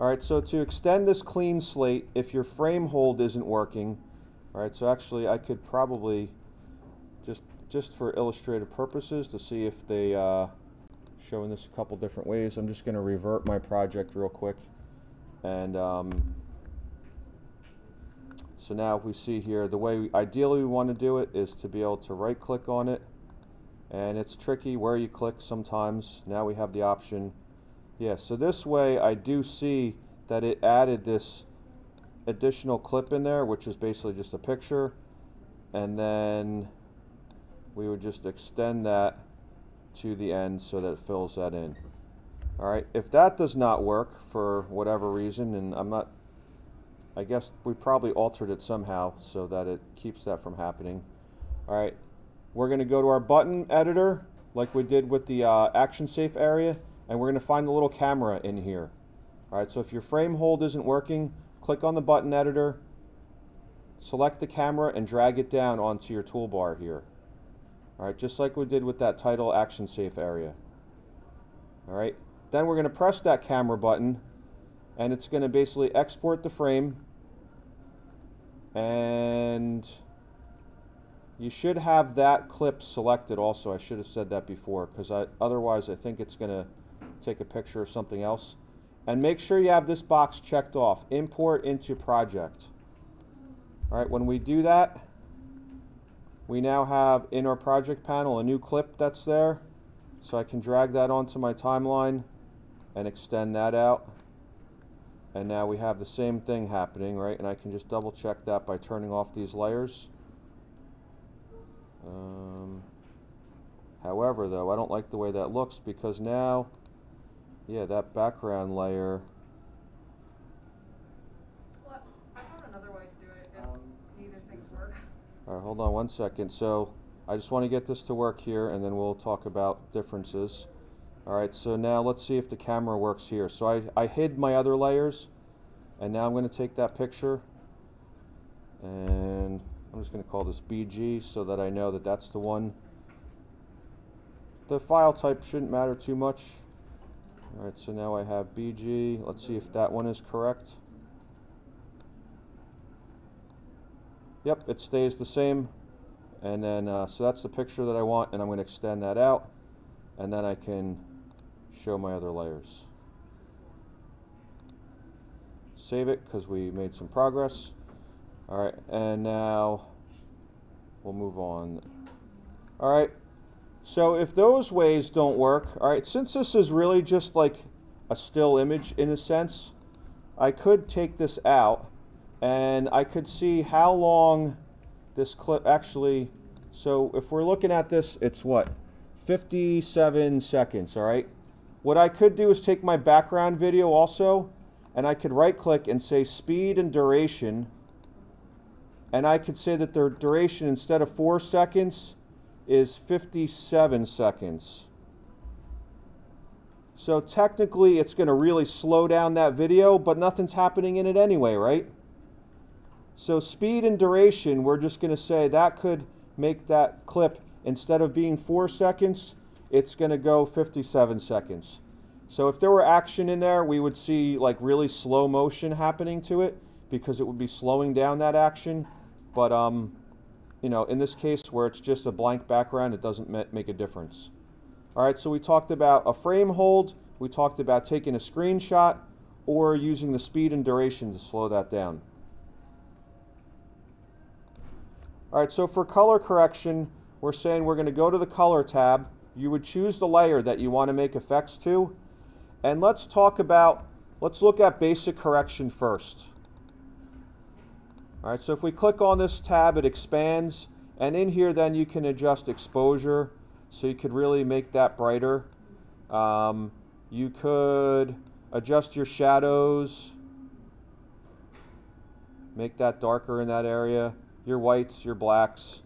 Alright, so to extend this clean slate, if your frame hold isn't working, alright, so actually I could probably, just just for illustrative purposes, to see if they, uh, showing this a couple different ways, I'm just going to revert my project real quick. And um, so now if we see here, the way we, ideally we want to do it is to be able to right click on it. And it's tricky where you click sometimes. Now we have the option yeah, so this way I do see that it added this additional clip in there, which is basically just a picture. And then we would just extend that to the end so that it fills that in. All right, if that does not work for whatever reason, and I'm not, I guess we probably altered it somehow so that it keeps that from happening. All right, we're going to go to our button editor like we did with the uh, action safe area and we're going to find the little camera in here. All right, so if your frame hold isn't working, click on the button editor, select the camera, and drag it down onto your toolbar here. All right, just like we did with that title action safe area. All right, then we're going to press that camera button, and it's going to basically export the frame, and you should have that clip selected also. I should have said that before, because otherwise I think it's going to take a picture of something else. And make sure you have this box checked off, import into project. All right, when we do that, we now have in our project panel a new clip that's there. So I can drag that onto my timeline and extend that out. And now we have the same thing happening, right? And I can just double check that by turning off these layers. Um, however, though, I don't like the way that looks because now yeah, that background layer. Well, I found another way to do it if um, neither things work. All right, hold on one second. So I just want to get this to work here, and then we'll talk about differences. All right, so now let's see if the camera works here. So I, I hid my other layers, and now I'm going to take that picture, and I'm just going to call this BG so that I know that that's the one. The file type shouldn't matter too much. Alright, so now I have BG. Let's see if that one is correct. Yep, it stays the same. And then, uh, so that's the picture that I want, and I'm going to extend that out. And then I can show my other layers. Save it, because we made some progress. Alright, and now we'll move on. Alright, so if those ways don't work, all right, since this is really just like a still image in a sense, I could take this out and I could see how long this clip actually, so if we're looking at this, it's what? 57 seconds, all right? What I could do is take my background video also, and I could right click and say speed and duration, and I could say that the duration instead of four seconds, is 57 seconds. So technically it's going to really slow down that video, but nothing's happening in it anyway, right? So speed and duration, we're just going to say that could make that clip, instead of being 4 seconds, it's going to go 57 seconds. So if there were action in there, we would see like really slow motion happening to it because it would be slowing down that action. But um, you know, in this case where it's just a blank background, it doesn't make a difference. All right, so we talked about a frame hold, we talked about taking a screenshot, or using the speed and duration to slow that down. All right, so for color correction, we're saying we're going to go to the color tab. You would choose the layer that you want to make effects to. And let's talk about, let's look at basic correction first. All right, so if we click on this tab, it expands. And in here, then you can adjust exposure. So you could really make that brighter. Um, you could adjust your shadows. Make that darker in that area. Your whites, your blacks.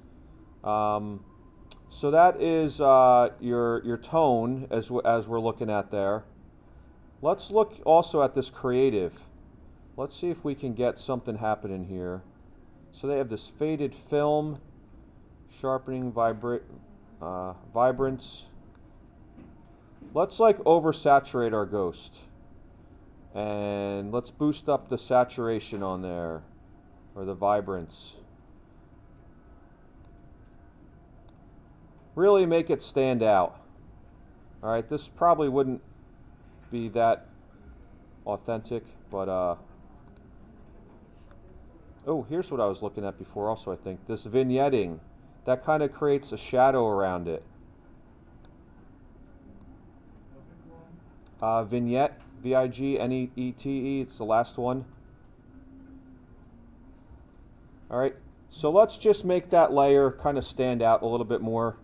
Um, so that is uh, your, your tone as, as we're looking at there. Let's look also at this creative. Let's see if we can get something happening here. So they have this faded film, sharpening vibra uh, vibrance. Let's like oversaturate our ghost. And let's boost up the saturation on there, or the vibrance. Really make it stand out. Alright, this probably wouldn't be that authentic, but uh, oh, here's what I was looking at before also, I think. This vignetting, that kind of creates a shadow around it. Uh, vignette, V-I-G-N-E-E-T-E, it's the last one. Alright, so let's just make that layer kind of stand out a little bit more.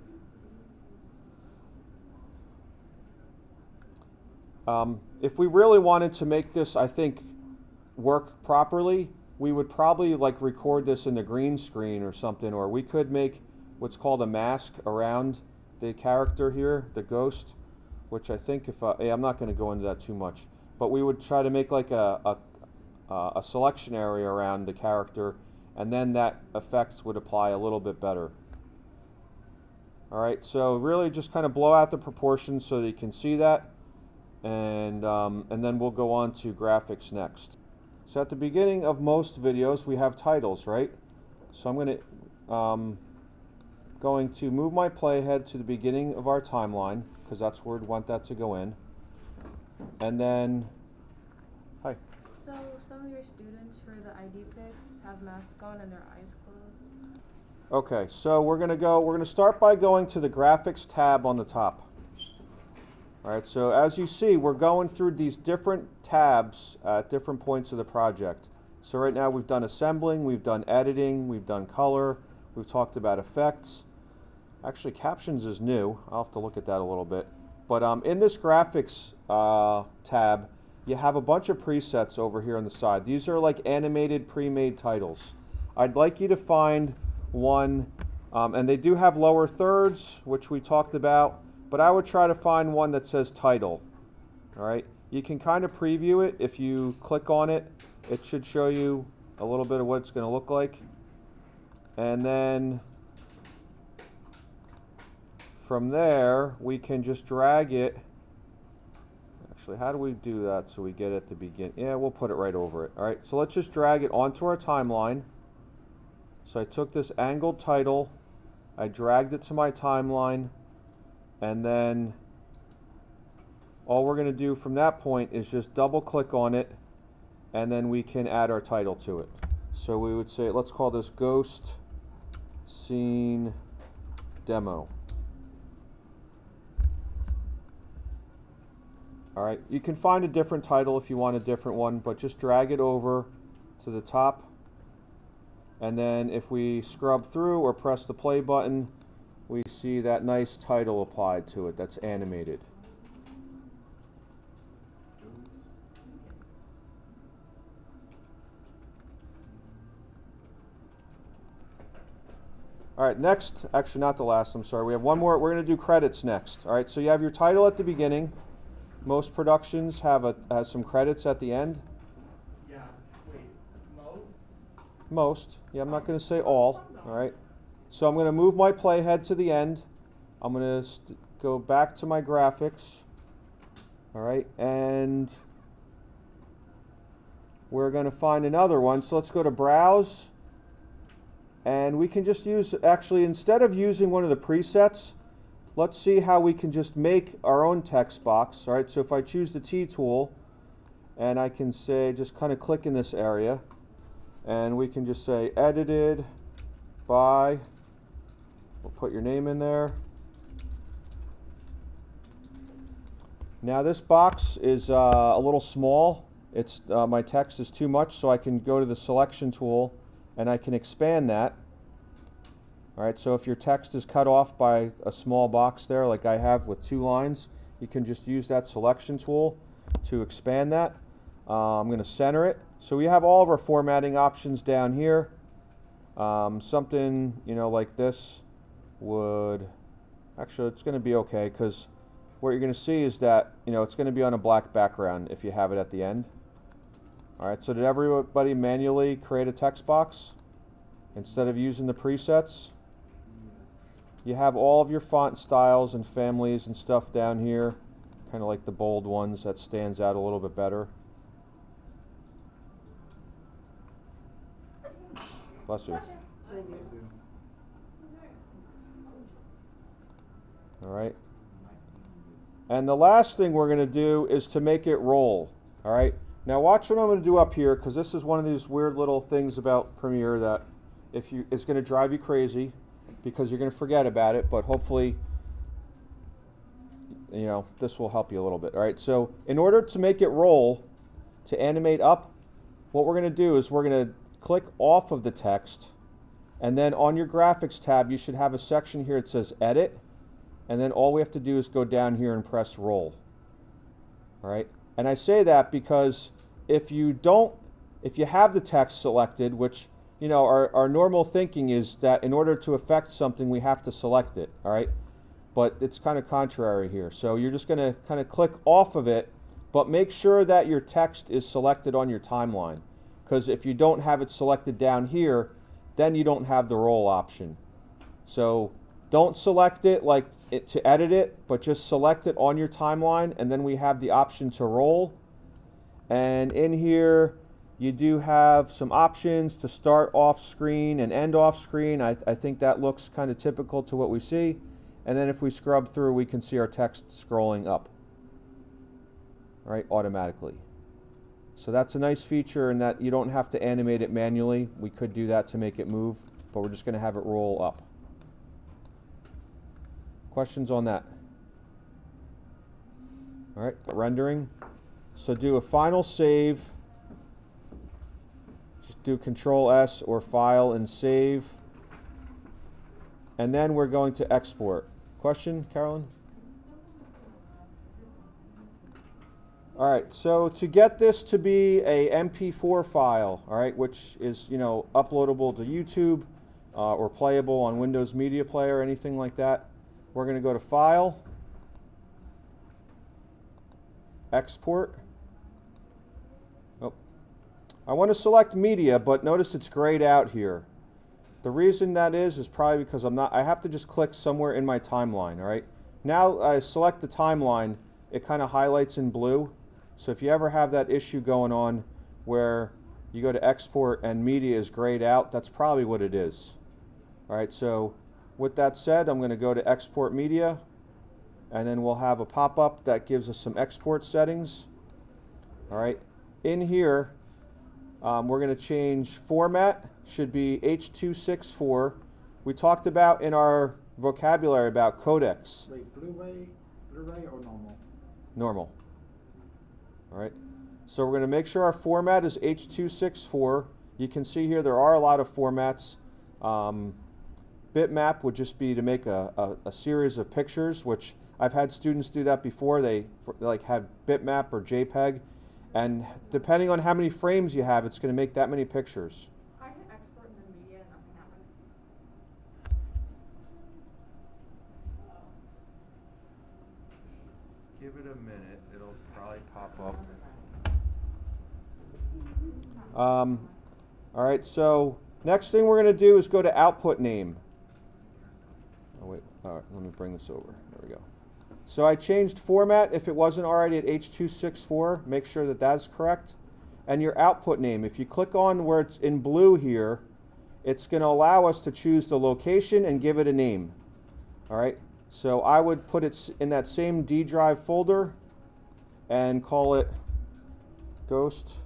Um, if we really wanted to make this, I think, work properly, we would probably like record this in the green screen or something, or we could make what's called a mask around the character here, the ghost, which I think if I, I'm not going to go into that too much, but we would try to make like a, a, a selection area around the character, and then that effects would apply a little bit better. Alright, so really just kind of blow out the proportions so that you can see that and, um, and then we'll go on to graphics next. So at the beginning of most videos we have titles, right? So I'm going to um, going to move my playhead to the beginning of our timeline because that's where we want that to go in. And then, hi. So some of your students for the ID pics have masks on and their eyes closed. Okay, so we're going to go, we're going to start by going to the graphics tab on the top. All right, so as you see, we're going through these different tabs at different points of the project. So right now we've done assembling, we've done editing, we've done color, we've talked about effects. Actually, captions is new. I'll have to look at that a little bit. But um, in this graphics uh, tab, you have a bunch of presets over here on the side. These are like animated pre-made titles. I'd like you to find one, um, and they do have lower thirds, which we talked about but I would try to find one that says title. All right, you can kind of preview it. If you click on it, it should show you a little bit of what it's going to look like. And then from there, we can just drag it. Actually, how do we do that so we get it to begin? Yeah, we'll put it right over it. All right, so let's just drag it onto our timeline. So I took this angled title, I dragged it to my timeline, and then all we're going to do from that point is just double click on it and then we can add our title to it. So we would say, let's call this Ghost Scene Demo. Alright, you can find a different title if you want a different one, but just drag it over to the top. And then if we scrub through or press the play button, we see that nice title applied to it that's animated. All right, next, actually not the last, I'm sorry. We have one more, we're going to do credits next. All right, so you have your title at the beginning. Most productions have a has some credits at the end. Yeah, wait, most? Most. Yeah, I'm not going to say all. All right. So I'm going to move my playhead to the end. I'm going to go back to my graphics. All right, and we're going to find another one. So let's go to Browse. And we can just use, actually, instead of using one of the presets, let's see how we can just make our own text box. All right, so if I choose the T tool, and I can say, just kind of click in this area, and we can just say edited by We'll put your name in there. Now this box is uh, a little small. It's uh, My text is too much, so I can go to the selection tool and I can expand that. Alright, so if your text is cut off by a small box there, like I have with two lines, you can just use that selection tool to expand that. Uh, I'm going to center it. So we have all of our formatting options down here. Um, something, you know, like this would, actually it's going to be okay because what you're going to see is that, you know, it's going to be on a black background if you have it at the end. All right, so did everybody manually create a text box instead of using the presets? You have all of your font styles and families and stuff down here, kind of like the bold ones that stands out a little bit better. Bless you. You. All right. And the last thing we're going to do is to make it roll. All right. Now watch what I'm going to do up here because this is one of these weird little things about Premiere that if you it's going to drive you crazy because you're going to forget about it, but hopefully you know, this will help you a little bit. All right. So in order to make it roll, to animate up, what we're going to do is we're going to click off of the text and then on your graphics tab, you should have a section here that says edit and then all we have to do is go down here and press roll. All right, and I say that because if you don't, if you have the text selected, which you know our, our normal thinking is that in order to affect something, we have to select it. All right, but it's kind of contrary here. So you're just going to kind of click off of it, but make sure that your text is selected on your timeline, because if you don't have it selected down here, then you don't have the roll option. So don't select it like it, to edit it, but just select it on your timeline and then we have the option to roll. And in here, you do have some options to start off screen and end off screen. I, I think that looks kind of typical to what we see. And then if we scrub through, we can see our text scrolling up, right, automatically. So that's a nice feature in that you don't have to animate it manually. We could do that to make it move, but we're just going to have it roll up. Questions on that? All right, rendering. So do a final save. Just do Control S or File and Save. And then we're going to export. Question, Carolyn? All right, so to get this to be a MP4 file, all right, which is, you know, uploadable to YouTube uh, or playable on Windows Media Player, or anything like that, we're going to go to File, Export. Oh. I want to select Media, but notice it's grayed out here. The reason that is is probably because I'm not, I have to just click somewhere in my timeline, all right? Now I select the timeline, it kind of highlights in blue. So if you ever have that issue going on where you go to export and media is grayed out, that's probably what it is. All right, so with that said, I'm going to go to export media and then we'll have a pop-up that gives us some export settings. All right, in here, um, we're going to change format, should be H.264. We talked about in our vocabulary about codecs. Wait, Blu-ray, Blu-ray or normal? Normal. All right. So we're going to make sure our format is H.264. You can see here there are a lot of formats. Um, bitmap would just be to make a, a, a, series of pictures, which I've had students do that before. They for, like have bitmap or JPEG, and depending on how many frames you have, it's going to make that many pictures. I hit export and then media and nothing happened. Give it a minute. It'll probably pop up. Um, all right, so next thing we're going to do is go to output name. Right, let me bring this over. There we go. So I changed format. If it wasn't already at H.264, make sure that that's correct. And your output name, if you click on where it's in blue here, it's going to allow us to choose the location and give it a name. All right. So I would put it in that same D drive folder and call it ghost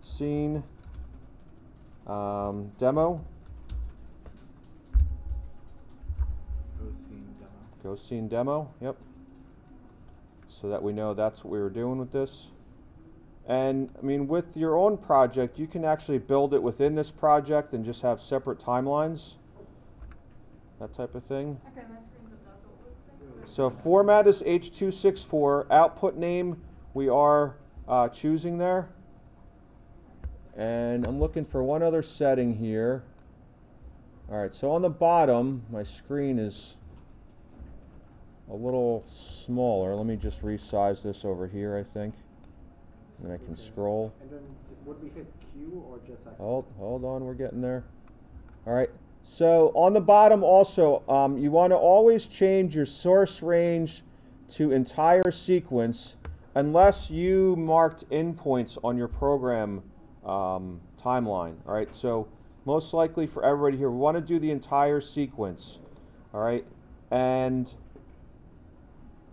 scene um, demo. Scene demo. Ghost scene demo, yep. So that we know that's what we were doing with this. And I mean, with your own project, you can actually build it within this project and just have separate timelines, that type of thing. Okay, my screen's up now, so the thing? So format is H.264. Output name we are uh, choosing there. And I'm looking for one other setting here. All right, so on the bottom, my screen is a little smaller. Let me just resize this over here, I think. And I can Okay. scroll. And then would we hit Q or just X? Hold, hold on, we're getting there. All right. So on the bottom also, um, you want to always change your source range to entire sequence unless you marked endpoints on your program um, timeline. All right. So most likely for everybody here. We want to do the entire sequence, all right? And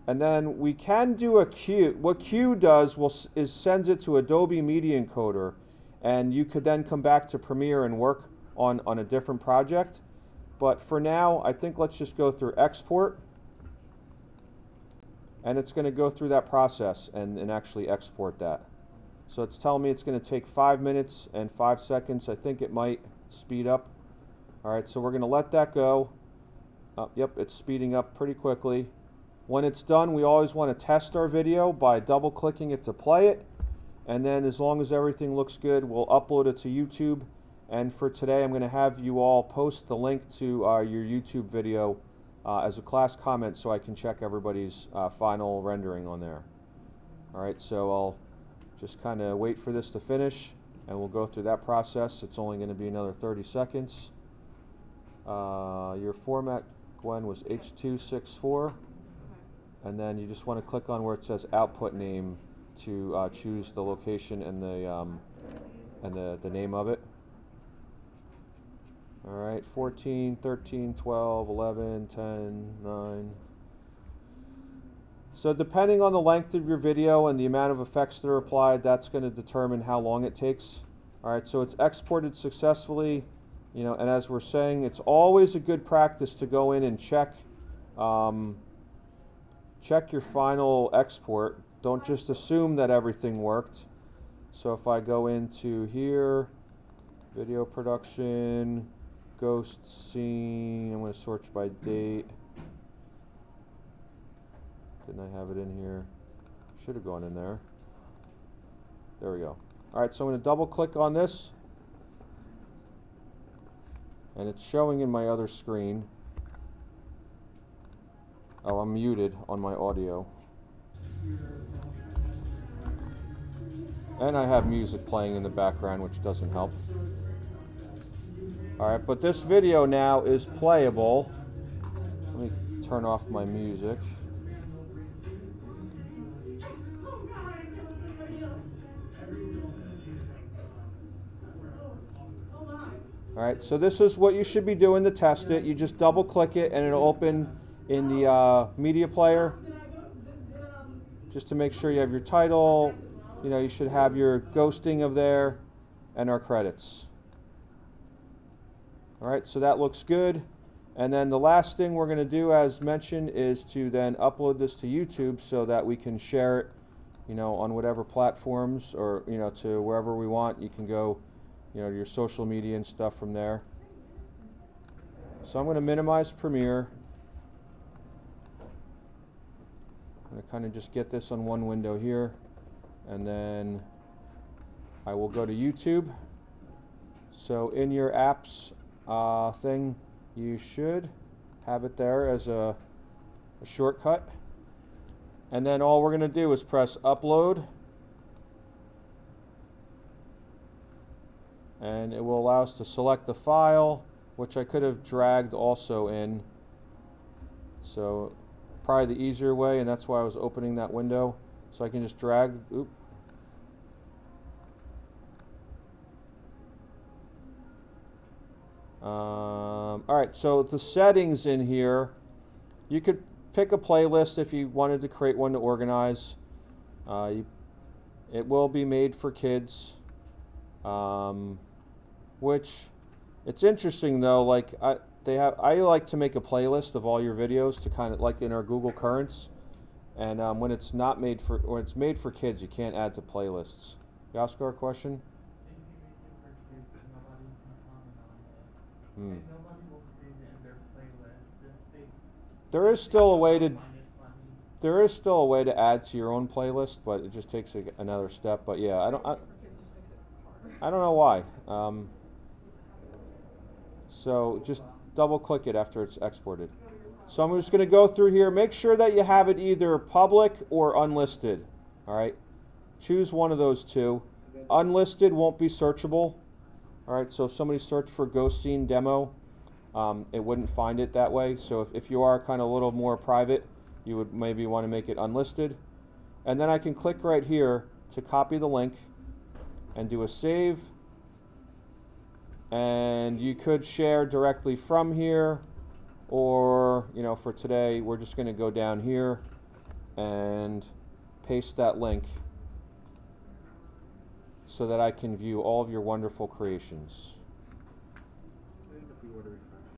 and then we can do a queue. What Q does will, is sends it to Adobe Media Encoder, and you could then come back to Premiere and work on, on a different project. But for now, I think let's just go through export. And it's going to go through that process and, and actually export that. So it's telling me it's going to take five minutes and five seconds. I think it might speed up. All right, so we're going to let that go. Uh, yep, it's speeding up pretty quickly. When it's done, we always want to test our video by double clicking it to play it. And then as long as everything looks good, we'll upload it to YouTube. And for today, I'm going to have you all post the link to uh, your YouTube video uh, as a class comment so I can check everybody's uh, final rendering on there. All right, so I'll just kind of wait for this to finish and we'll go through that process. It's only going to be another 30 seconds. Uh, your format, Gwen, was H264 and then you just want to click on where it says output name to uh, choose the location and the um, and the, the name of it. All right, 14, 13, 12, 11, 10, 9. So depending on the length of your video and the amount of effects that are applied, that's going to determine how long it takes. All right, so it's exported successfully, you know, and as we're saying, it's always a good practice to go in and check um, check your final export. Don't just assume that everything worked. So if I go into here, video production, ghost scene, I'm going to search by date. Didn't I have it in here? Should have gone in there. There we go. Alright, so I'm going to double click on this. And it's showing in my other screen. Oh, I'm muted on my audio. And I have music playing in the background, which doesn't help. Alright, but this video now is playable. Let me turn off my music. Alright, so this is what you should be doing to test it. You just double click it and it'll open in the uh, media player just to make sure you have your title. You know, you should have your ghosting of there and our credits. All right, so that looks good. And then the last thing we're going to do, as mentioned, is to then upload this to YouTube so that we can share it, you know, on whatever platforms or, you know, to wherever we want. You can go, you know, to your social media and stuff from there. So I'm going to minimize Premiere. Going to kind of just get this on one window here. And then I will go to YouTube. So in your apps uh, thing, you should have it there as a, a shortcut. And then all we're going to do is press upload. And it will allow us to select the file, which I could have dragged also in. So probably the easier way, and that's why I was opening that window. So I can just drag, oop. Um, all right, so the settings in here, you could pick a playlist if you wanted to create one to organize. Uh, you, it will be made for kids, um, which it's interesting though. Like I, they have, I like to make a playlist of all your videos to kind of like in our Google Currents, and um, when it's not made for, when it's made for kids, you can't add to playlists. Yaskar, question? They can make it for kids and nobody can comment on it. Hmm. And nobody will save it in their playlist if they. There is still a way to find it funny. There is still a way to add to your own playlist, but it just takes a, another step. But yeah, I don't, I, For kids just makes it harder. I don't know why. Um, so just double click it after it's exported. So I'm just going to go through here. Make sure that you have it either public or unlisted. All right, choose one of those two. Unlisted won't be searchable. All right, so if somebody searched for Ghost Scene demo, um, it wouldn't find it that way. So if, if you are kind of a little more private, you would maybe want to make it unlisted. And then I can click right here to copy the link and do a save. And you could share directly from here, or, you know, for today, we're just going to go down here and paste that link so that I can view all of your wonderful creations.